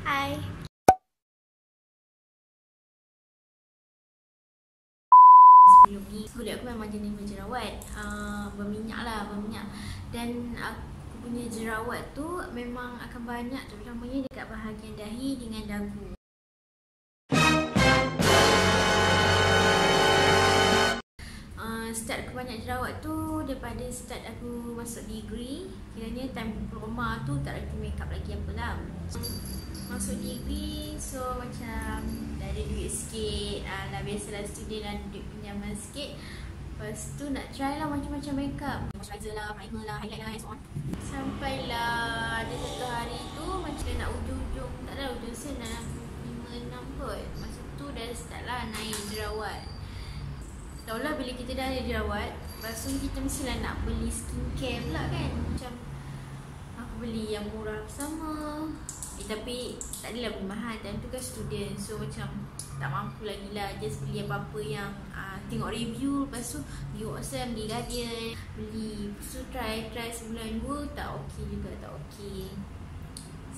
Hai. Sebelum ni kulit aku memang jenis berjerawat. Uh, Berminyak lah, berminyak. Dan aku punya jerawat tu memang akan banyak Terutamanya dekat bahagian dahi dengan dagu Start aku banyak jerawat tu daripada start aku masuk degree Kiranya time diploma tu tak reti makeup lagi apa lah. Masuk degree so macam dah ada duit sikit uh, Dah biasalah student lah duit pinjaman sikit. Lepas tu nak try lah macam-macam makeup. Moisturizer lah, primer lah, highlight lah and so on. Sampailah ada satu hari tu macam nak ujung-ujung Tak ada ujung sen dah 5-6 kot. Masa tu dah start lah naik jerawat Tahu lah bila kita dah ada jerawat Lepas tu kita mestilah nak beli skincare pula kan. Macam Aku beli yang murah sama eh, Tapi tak adalah mahal Time tu kan student So macam tak mampu lagi lah Just beli apa-apa yang uh, Tengok review. Lepas tu Beli Watson Beli Guardian Beli. Lepas tu try Try sebulan dua Tak okey juga Tak okey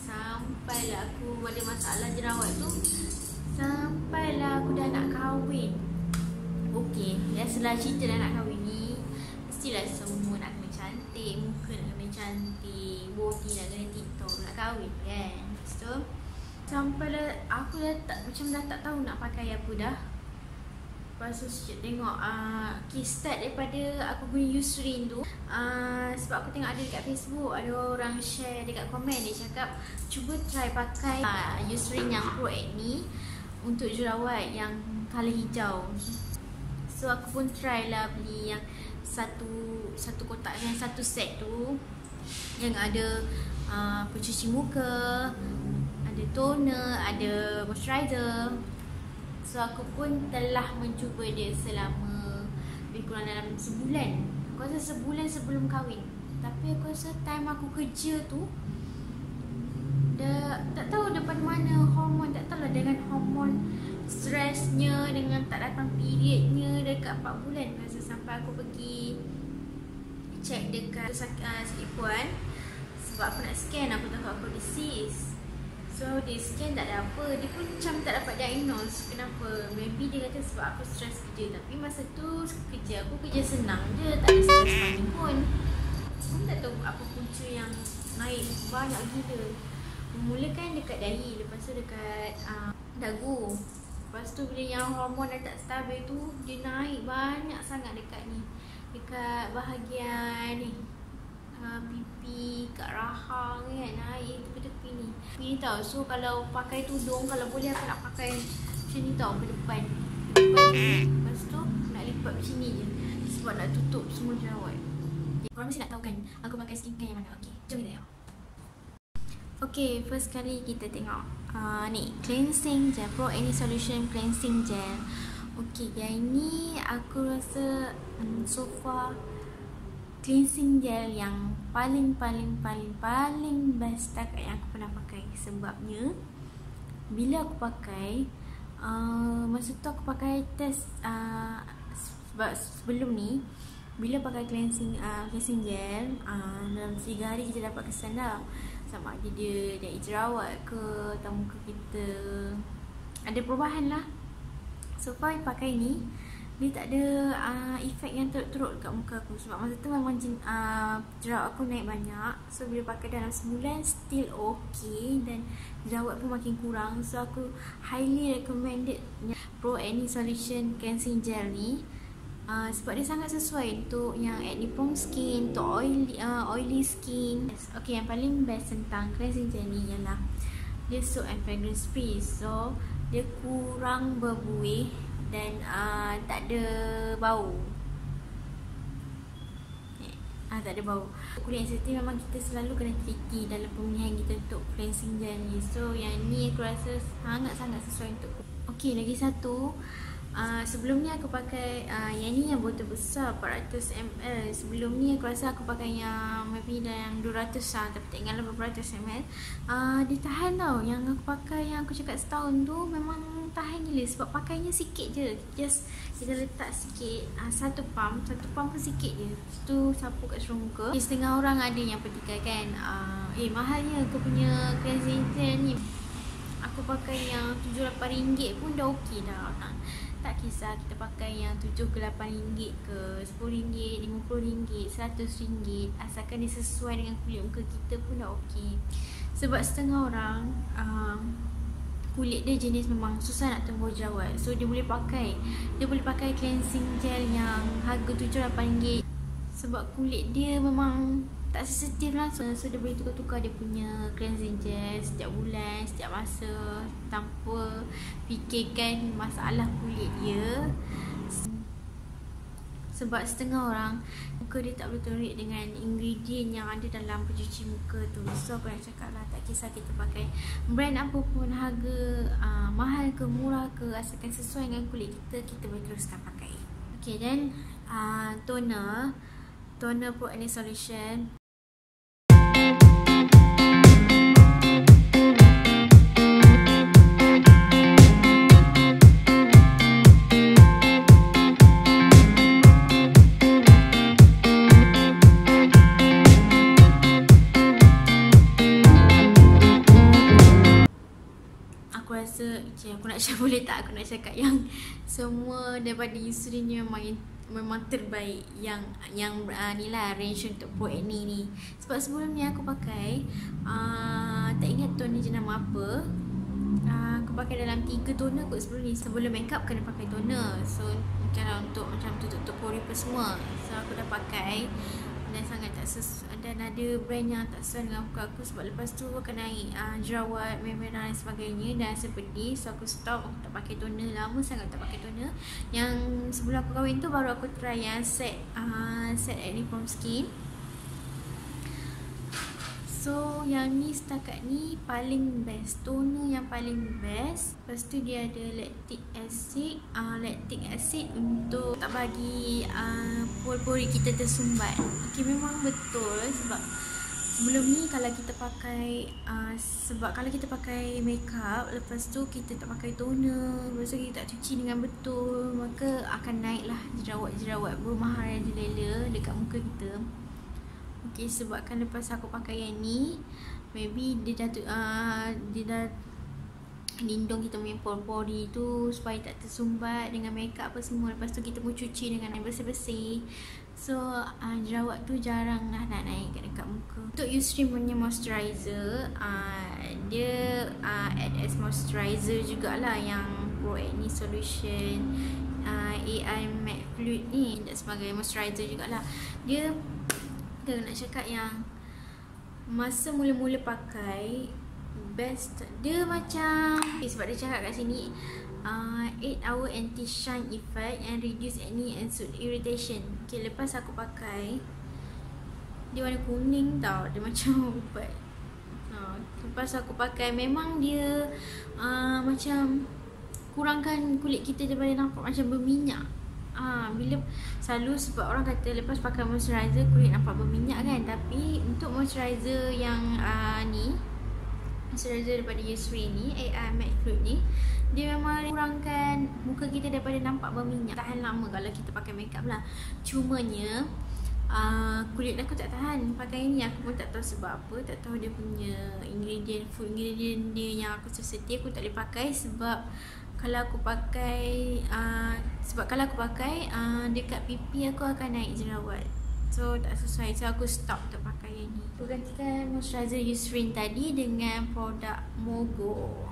Sampailah aku ada masalah jerawat tu. Sampailah aku dah nak kahwin Biasalah cerita dah nak kahwin ni Mestilah semua nak kena cantik Muka nak kena cantik Body nak kena tiktok Nak kahwin kan? Lepas tu Sampai dah Aku dah tak Macam dah tak tahu nak pakai apa dah. Lepas tu sejak tengok uh, Okay start daripada Aku punya Eucerin tu. Uh, Sebab aku tengok ada dekat Facebook Ada orang share dekat komen Dia cakap Cuba try pakai uh, Eucerin yang Pro Acne Untuk jerawat yang Color hijau So aku pun try lah Beli yang Satu Satu kotak Yang satu set tu Yang ada uh, Pencuci muka ada toner, ada moisturizer. So aku pun telah mencuba dia selama lebih kurang dalam sebulan. Aku rasa sebulan sebelum kahwin. Tapi aku rasa time aku kerja tu dah tak tahu daripada mana hormon tak tahu lah dengan hormon stresnya dengan tak datang periodnya dekat 4 bulan. Rasa sampai aku pergi check dekat sakit, uh, sakit puan sebab aku nak scan aku tahu aku cyst. So dia scan tak ada apa. Dia pun macam tak dapat diagnose Kenapa. Maybe dia kata sebab aku stress kerja. Tapi masa tu kerja aku kerja senang je Tak ada stress mana pun. Aku tak tahu apa punca yang naik banyak gila. Mula kan dekat dahi Lepas tu dekat uh, dagu Lepas tu bila yang hormon dah tak stabil tu Dia naik banyak sangat dekat ni. Dekat bahagian ni. Uh, pipi, kat rahang kan Naik tepi-tepi ni. Tepi ni tau, so kalau pakai tudung Kalau boleh aku nak pakai macam ni tau ke depan. Lepas tu nak lipat macam ni je. Sebab nak tutup semua jerawat. Korang mesti nak tahu kan Aku pakai skincare yang mana. Okay, jom kita tengok Okay, first kali kita tengok uh, Ni, cleansing gel Pro. Any Solution Cleansing Gel. Okay, yang ini aku rasa um, so far cleansing gel yang paling paling paling paling best tak yang aku pernah pakai. Sebabnya bila aku pakai uh, masa tu aku pakai test uh, sebab sebelum ni bila pakai cleansing uh, cleansing gel uh, dalam 3 hari kita dapat kesan dah sama ada dia ada jerawat ke atau muka kita. Ada perubahan lah. So far pakai ni dia tak ada uh, efek yang teruk-teruk dekat muka aku. Sebab masa tu memang jen, uh, jerawat aku naik banyak. So bila pakai dalam sebulan still okay. Dan jerawat pun makin kurang. So aku highly recommended Pro Acne Solution Cleansing Gel ni uh, sebab dia sangat sesuai untuk yang acne prone skin untuk oily, uh, oily skin okay yang paling best tentang cleansing ni ialah dia soap and fragrance free so dia kurang berbuih dan uh, tak ada bau. Ah tak ada bau. Kulit sensitif memang kita selalu kena teliti dalam pemilihan kita untuk cleansing gel ni. So yang ni aku rasa sangat-sangat sesuai untuk. Okey, lagi satu. Uh, sebelum ni aku pakai uh, yang ni yang botol besar 400ml sebelum ni aku rasa aku pakai yang maybe yang 200 lah tapi tak ingat lah berapa ratus ml uh, dia tahan tau. Yang aku pakai yang aku cakap setahun tu memang tahan gila sebab pakainya sikit je. Just kita letak sikit uh, satu pump. Satu pump pun sikit je. Tu sapu kat seluruh muka. Okay, setengah orang ada yang petikai kan. Uh, eh mahalnya aku punya cleansing ni. RM8 pun dah okey dah. Tak kisah kita pakai yang RM7 ke RM8 ke RM10, RM50, RM100 Asalkan dia sesuai dengan kulit muka kita pun dah okey Sebab setengah orang um, kulit dia jenis memang susah nak tumbuh jerawat. So dia boleh pakai Dia boleh pakai cleansing gel yang harga RM7-8 Sebab kulit dia memang tak sensitif lah. So, dia boleh tukar-tukar dia punya cleansing gel setiap bulan, setiap masa tanpa fikirkan masalah kulit dia. Sebab setengah orang muka dia tak boleh tolerate dengan ingredient yang ada dalam pencuci muka tu. So aku nak cakap lah tak kisah kita pakai brand apa pun harga uh, mahal ke murah ke asalkan sesuai dengan kulit kita kita boleh teruskan pakai. Ok then uh, toner. Toner pro acne solution cakap boleh tak aku nak cakap? Yang semua daripada Eucerin ni memang memang terbaik yang yang uh, ni lah range untuk pro acne ni sebab sebelum ni aku pakai uh, tak ingat toner jenama apa. Uh, aku pakai dalam 3 toner kot sebelum ni. Sebelum makeup kena pakai toner. So cara untuk macam tutup-tutup pori apa semua. So aku dah pakai dan sangat tak sesuai dan ada brand yang tak sesuai dengan muka aku. Sebab lepas tu akan naik uh, jerawat, merah dan sebagainya. Dan seperti so aku stop aku tak pakai toner. Lama sangat tak pakai toner. Yang sebelum aku kahwin tu baru aku try yang set uh, set acne from skin So yang ni setakat ni paling best Toner yang paling best. Lepas tu dia ada lactic acid. Uh, Lactic acid untuk tak bagi uh, pori-pori kita tersumbat. Okay memang betul sebab Sebelum ni kalau kita pakai uh, Sebab kalau kita pakai makeup Lepas tu kita tak pakai toner Lepas tu kita tak cuci dengan betul Maka akan naiklah jerawat-jerawat bermahal jelela dekat muka kita Okay sebabkan lepas aku pakai yang ni Maybe dia dah uh, Dia dah Lindung kita punya pori-pori tu Supaya tak tersumbat dengan makeup apa semua. Lepas tu kita pun cuci dengan air bersih-bersih. So uh, jerawat tu jarang lah nak naik dekat muka. Untuk Eucerin punya moisturizer uh, Dia uh, add as moisturizer jugalah Yang Pro Acne Solution uh, AI Matte Fluid ni. Sebagai moisturizer jugalah. Dia kita nak cakap yang masa mula-mula pakai best dia macam okay, sebab dia cakap kat sini uh, 8 hour anti shine effect and reduce acne and soot irritation. Okay, lepas aku pakai dia warna kuning tau. Dia macam ubat. Uh, lepas aku pakai memang dia uh, macam kurangkan kulit kita daripada nampak macam berminyak Ah, bila selalu sebab orang kata lepas pakai moisturizer kulit nampak berminyak kan? Tapi untuk moisturizer yang uh, ni moisturizer daripada Eucerin ni AI Matte Fluid ni dia memang kurangkan muka kita daripada nampak berminyak. Tahan lama kalau kita pakai makeup lah. Cumanya uh, kulit aku tak tahan pakai ni. Aku pun tak tahu sebab apa tak tahu dia punya ingredient food ingredient dia yang aku sensitif aku tak boleh pakai sebab kalau aku pakai uh, sebab kalau aku pakai uh, dekat pipi aku akan naik jerawat. So tak sesuai. So aku stop untuk pakai yang ni. Aku gantikan moisturizer Eucerin tadi dengan produk Mogo.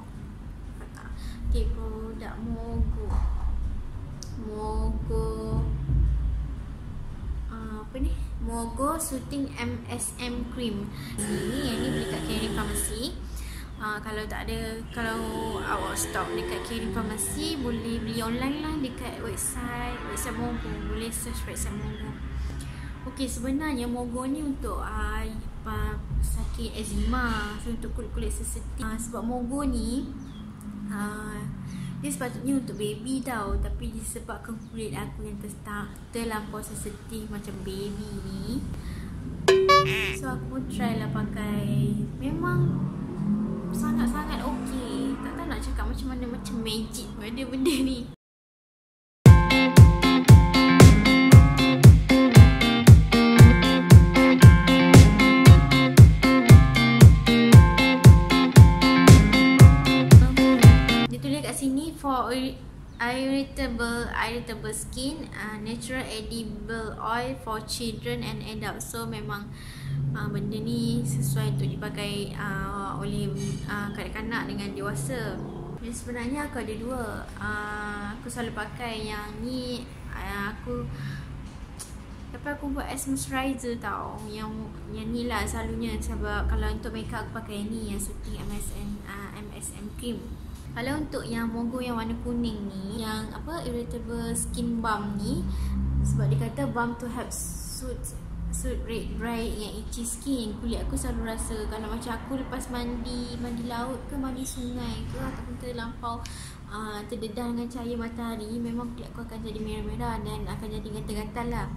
Ok produk Mogo. Mogo uh, apa ni? Mogo Soothing MSM Cream. Ni yang ni beli kat Caring Pharmacy Uh, kalau tak ada kalau awak stop dekat Kirin Pharmacy boleh beli online lah dekat website website Mogo boleh search website Mogo Okey sebenarnya Mogo ni untuk uh, sakit eczema. So, untuk kulit-kulit sensitif. Uh, sebab Mogo ni uh, dia sepatutnya untuk baby tau. Tapi disebabkan kulit aku yang ter terlampau sensitif macam baby ni so aku try lah pakai. Memang sangat-sangat okey. Nak cakap macam mana macam magic pada benda ni irritable irritable skin uh, natural edible oil for children and adults. So memang uh, benda ni sesuai untuk dipakai uh, oleh uh, kanak-kanak dengan dewasa. Dan sebenarnya aku ada dua. Uh, aku selalu pakai yang ni uh, aku tapi aku buat as moisturizer tau. Yang yang ni lah selalunya sebab kalau untuk makeup aku pakai ni yang Soothing MSN uh, MSM cream kalau untuk yang mogo yang warna kuning ni Yang apa irritable skin balm ni Sebab dia kata balm to help suit suit red bright yang itchy skin. Kulit aku selalu rasa Kalau macam aku lepas mandi Mandi laut ke mandi sungai ke Ataupun terlampau uh, terdedah dengan cahaya matahari Memang kulit aku akan jadi merah-merah Dan akan jadi gatal-gatal lah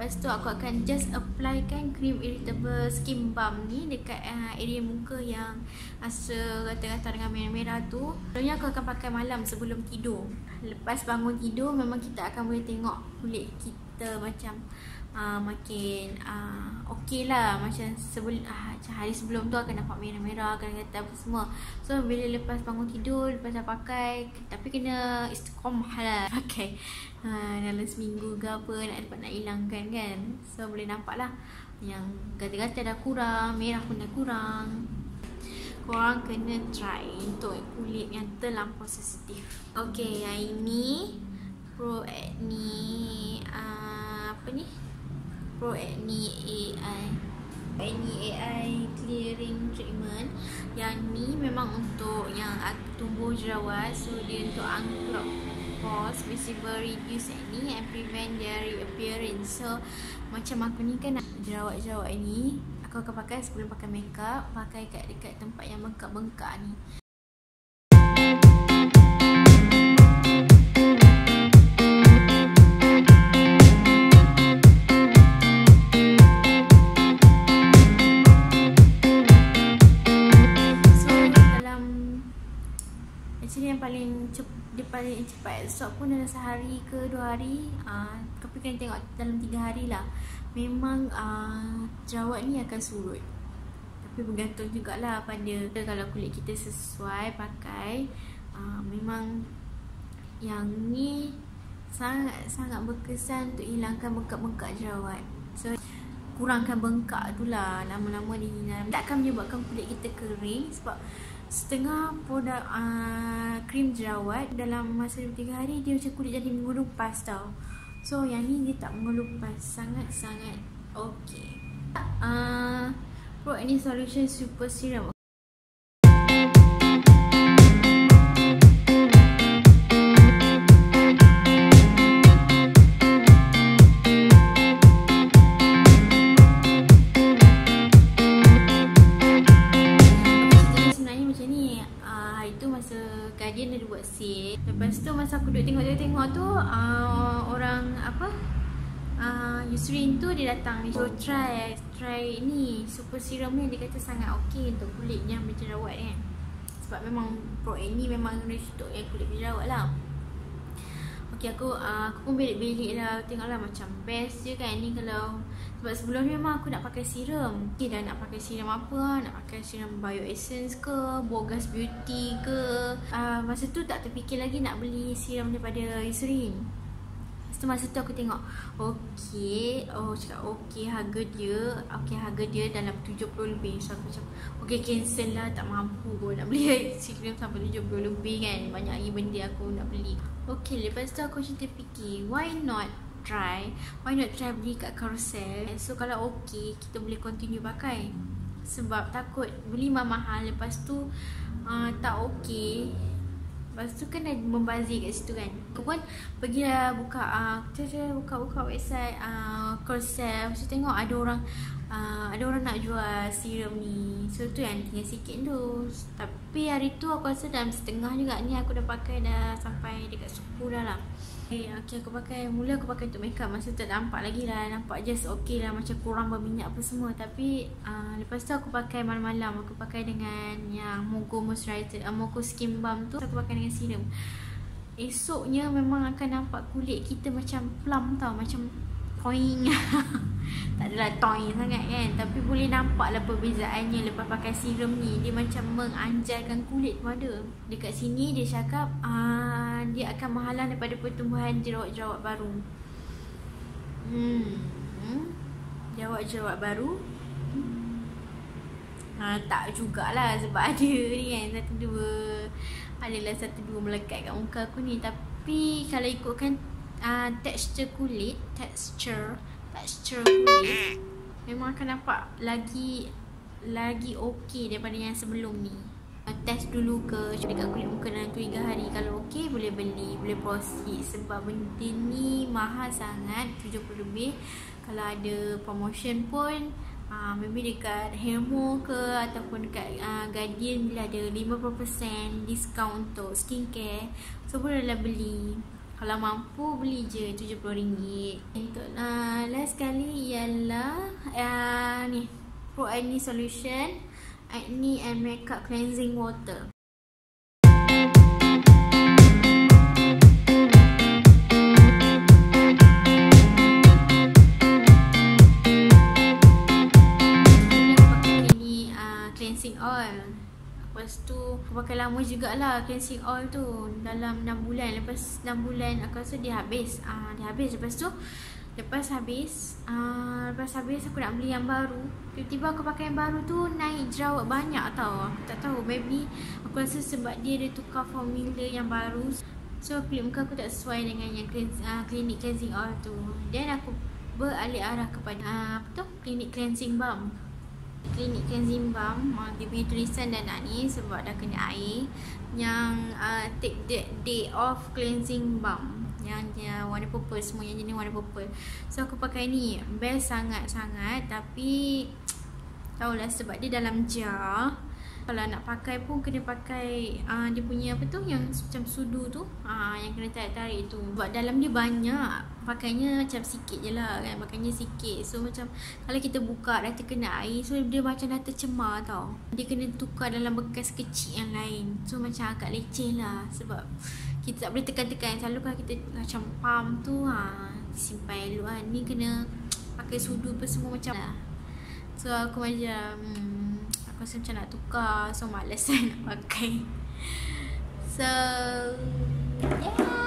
Lepas tu aku akan just apply kan cream irritable skin balm ni dekat uh, area muka yang rasa rata-rata dengan merah-merah tu. Selalunya aku akan pakai malam sebelum tidur. Lepas bangun tidur memang kita akan boleh tengok kulit kita macam uh, makin uh, okey lah. Macam sebelum uh, hari sebelum tu akan nampak merah-merah akan kata apa semua. So bila lepas bangun tidur lepas dah pakai tapi kena istiqomah lah. Pakai uh, dalam seminggu ke apa nak dapat nak hilangkan kan. So boleh nampak lah yang gata-gata dah kurang merah pun dah kurang. Korang kena try untuk kulit yang terlampau sensitif. Okay, yang ini Pro Acne uh, Apa ni? Pro Acne AI Acne AI Clearing Treatment. Yang ni memang untuk yang tumbuh jerawat. So dia untuk unclog pores Visible reduce acne and prevent their reappearance. So macam aku ni kan jerawat-jerawat ni Aku akan pakai sebelum pakai makeup Pakai kat dekat tempat yang bengkak-bengkak ni cepat Esok pun dalam sehari ke dua hari uh, Tapi kena tengok dalam tiga hari lah. Memang uh, jerawat ni akan surut. Tapi bergantung jugalah pada Kalau kulit kita sesuai pakai uh, Memang yang ni sangat-sangat berkesan untuk hilangkan bengkak-bengkak jerawat. So kurangkan bengkak tu lah lama-lama ni takkan menyebabkan kulit kita kering sebab setengah produk uh, krim jerawat dalam masa 2-3 hari dia macam kulit jadi mengelupas tau. So yang ni dia tak mengelupas sangat-sangat ok uh, Pro Acne Solution Super Serum Lepas tu masa aku duduk tengok-tengok tu uh, Orang apa? Uh, Yusrin tu dia datang ni So try Try ni Super serum ni. Dia kata sangat okey Untuk kulit yang berjerawat kan. Sebab memang Pro ini memang Untuk yang kulit berjerawat lah. Okay aku uh, Aku pun belik-belik lah. Tengok lah macam best je kan Ni kalau sebab sebelum ni memang aku nak pakai serum. Okay dah nak pakai serum apa Nak pakai serum Bio Essence ke Bogas Beauty ke. Uh, Masa tu tak terfikir lagi nak beli serum daripada Eucerin. Lepas tu masa tu aku tengok Okay Oh cakap okay harga dia Okay harga dia dalam 70 lebih. So aku macam Okay cancel lah tak mampu pun nak beli serum sampai 70 lebih kan. Banyak lagi benda aku nak beli. Okay lepas tu aku macam terfikir Why not try why not try beli kat carousel so kalau okay kita boleh continue pakai. Sebab takut beli mahal lepas tu uh, tak okay. Lepas tu dah membazir kat situ kan. Aku pun pergi lah buka uh, Buka-buka website uh, Carousel Lepas tu tengok ada orang uh, Ada orang nak jual serum ni. So tu yang tinggal sikit tu. Tapi hari tu aku rasa dalam setengah juga ni. Aku dah pakai dah sampai dekat 10 dah lah. Okay, okay aku pakai. Mula aku pakai untuk makeup. Masa tak nampak lagi lah. Nampak just okay lah. Macam kurang berminyak apa semua. Tapi uh, Lepas tu aku pakai malam-malam. Aku pakai dengan Yang Mogo Moisturizer uh, Mogo Skin Balm tu. Aku pakai dengan serum. Esoknya memang akan nampak Kulit kita macam plump tau. Macam toing tak adalah toing sangat kan. Tapi boleh nampak lah perbezaannya lepas pakai serum ni. Dia macam menganjarkan kulit pun ada. Dekat sini dia cakap uh, dia akan menghalang daripada pertumbuhan jerawat-jerawat baru. Hmm, hmm. jerawat-jerawat baru? Ha, tak jugalah sebab ada ni kan. Satu dua. Adalah satu dua melekat kat muka aku ni. Tapi kalau ikutkan uh, texture kulit texture texture kulit memang akan nampak lagi lagi okey daripada yang sebelum ni. Uh, test dulu ke dekat kulit muka dalam 3 hari. Kalau okey boleh beli boleh proceed sebab benda ni mahal sangat 70 lebih. Kalau ada promotion pun uh, maybe dekat Hermo ke ataupun dekat uh, Guardian bila ada 50% discount untuk skincare so bolehlah beli kalau mampu beli je RM70 untuk uh, last kali ialah uh, ni Pro Acne Solution Acne and Makeup Cleansing Water Lepas tu pakai lama jugalah cleansing oil tu. Dalam 6 bulan. Lepas 6 bulan aku rasa dia habis. Uh, Dia habis. Lepas tu Lepas habis uh, Lepas habis aku nak beli yang baru. Tiba-tiba aku pakai yang baru tu Naik jerawat banyak tau. Aku tak tahu Maybe Aku rasa sebab dia dia tukar formula yang baru. So kulit muka aku tak sesuai dengan yang cleanse, uh, Clinic cleansing oil tu. Then aku beralih arah kepada uh, Apa tu? Clinic cleansing balm klinik cleansing balm uh, dia punya tulisan dah nak ni sebab dah kena air yang uh, take that day off cleansing balm yang dia warna purple semua yang jenis warna purple. So aku pakai ni best sangat-sangat tapi tahulah sebab dia dalam jar kalau nak pakai pun kena pakai uh, dia punya apa tu yang macam sudu tu uh, yang kena tarik-tarik tu. Sebab dalam dia banyak pakainya macam sikit je lah kan pakainya sikit. So macam kalau kita buka dah terkena air so dia macam dah tercemar tau. Dia kena tukar dalam bekas kecil yang lain. So macam agak leceh lah sebab kita tak boleh tekan-tekan. Selalu kalau kita macam pump tu ha, simpan elok kan. Ni kena pakai sudu apa semua macam lah. So aku macam hmm, rasa macam nak tukar so malas saya nak pakai. So yeah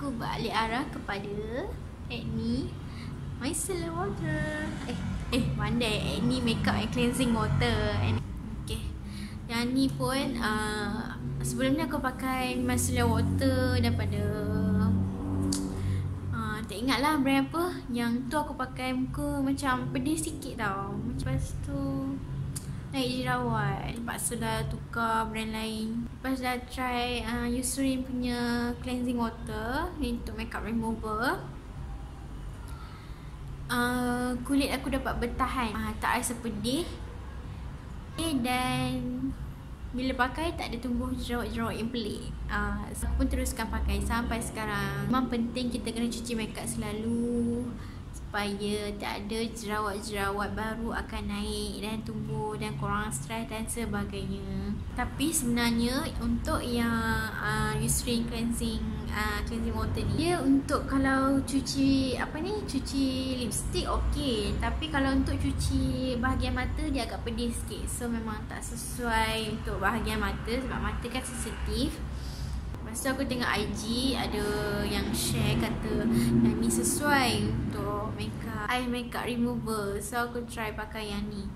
aku balik arah kepada acne micellar water. Eh eh pandai acne makeup and cleansing water. And okay. Yang ni pun uh, sebelum ni aku pakai micellar water daripada uh, tak ingat lah brand apa Yang tu aku pakai muka macam pedih sikit tau. Lepas tu naik jerawat tu dah tukar brand lain. Lepas dah try uh, Eucerin punya cleansing water. Untuk makeup remover. Uh, Kulit aku dapat bertahan. Uh, Tak rasa pedih. Okay, Dan Bila pakai tak ada tumbuh jerawat-jerawat yang pelik so Aku pun teruskan pakai sampai sekarang Memang penting kita kena cuci makeup selalu supaya tak ada jerawat-jerawat baru akan naik dan tumbuh dan kurang stres dan sebagainya. Tapi sebenarnya untuk yang uh, Eucerin cleansing uh, cleansing water ni dia untuk kalau cuci apa ni cuci lipstick okey tapi kalau untuk cuci bahagian mata dia agak pedih sikit. So memang tak sesuai untuk bahagian mata sebab mata kan sensitif. Tu aku tengok IG ada yang share kata yang ni sesuai untuk makeup eye makeup remover. So aku try pakai yang ni.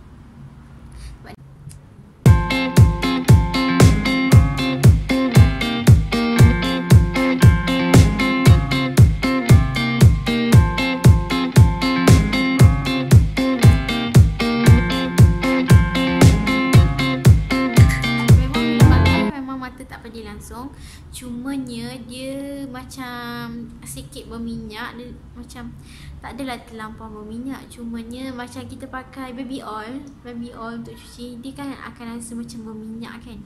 Langsung. Cumanya dia macam sikit berminyak dia Macam tak adalah terlampau berminyak. Cumanya macam kita pakai baby oil Baby oil untuk cuci Dia kan akan rasa macam berminyak kan.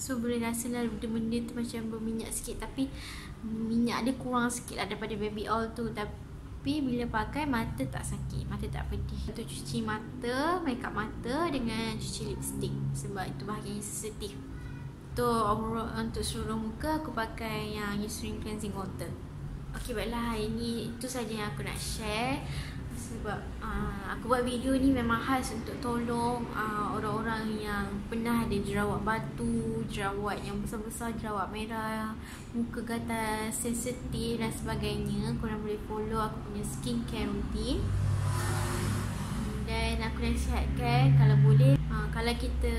So boleh rasa lah benda-benda tu macam berminyak sikit. Tapi minyak dia kurang sikit lah daripada baby oil tu. Tapi bila pakai mata tak sakit. Mata tak pedih. Untuk cuci mata, makeup mata dengan cuci lipstick. Sebab itu bahagian sensitif untuk overall untuk seluruh muka aku pakai yang Eucerin cleansing water. Okay baiklah hari ni itu saja yang aku nak share sebab uh, aku buat video ni memang khas untuk tolong uh, orang-orang yang pernah ada jerawat batu, jerawat yang besar-besar, jerawat merah, muka gatal, sensitif dan sebagainya. Korang boleh follow aku punya skincare routine. Dan aku nasihatkan kalau boleh uh, Kalau kita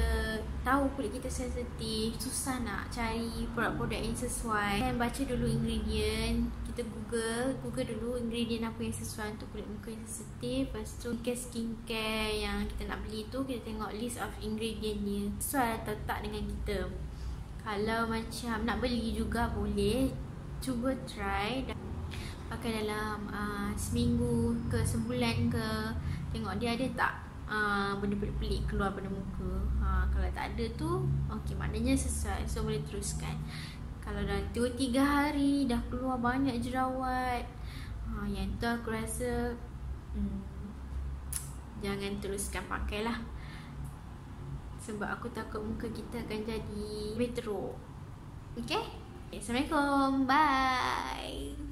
tahu kulit kita sensitif Susah nak cari produk-produk yang sesuai. Dan baca dulu ingredient Kita google Google dulu ingredient apa yang sesuai untuk kulit muka yang sensitif. Lepas tu skincare skincare yang kita nak beli tu Kita tengok list of ingredient dia Sesuai atau tak dengan kita. Kalau macam nak beli juga boleh Cuba try pakai dalam uh, seminggu ke sebulan ke Tengok dia ada tak uh, benda pelik-pelik keluar pada muka. Uh, Kalau tak ada tu Okay maknanya sesuai. So boleh teruskan. Kalau dah 2-3 hari dah keluar banyak jerawat uh, Yang tu aku rasa hmm, Jangan teruskan pakai lah Sebab aku takut muka kita akan jadi Metro Okay Assalamualaikum. Bye